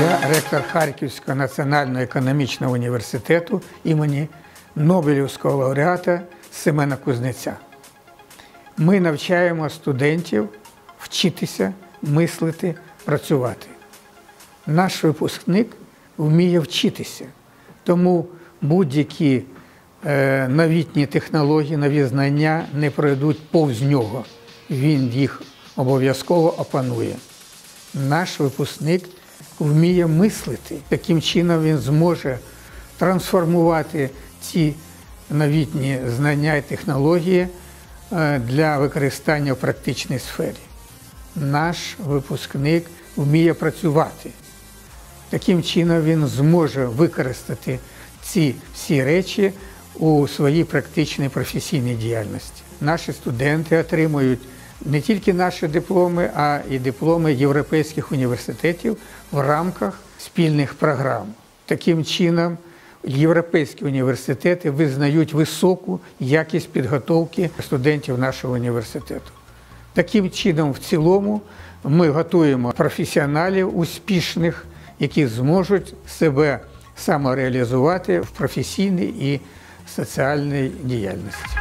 Я ректор Харківського національного економічного університету імені Нобелівського лауреата Семена Кузнеця. Ми навчаємо студентів вчитися, мислити, працювати. Наш випускник вміє вчитися, тому будь-які е, новітні технології, нові знання не пройдуть повз нього. Він їх обов'язково опанує. Наш випускник вміє мислити. Таким чином він зможе трансформувати ці новітні знання і технології е, для використання в практичній сфері. Наш випускник вміє працювати. Таким чином він зможе використати ці всі речі у своїй практичній професійній діяльності. Наші студенти отримують не тільки наші дипломи, а й дипломи європейських університетів в рамках спільних програм. Таким чином, європейські університети визнають високу якість підготовки студентів нашого університету. Таким чином, в цілому, ми готуємо професіоналів успішних, які зможуть себе самореалізувати в професійній і соціальній діяльності.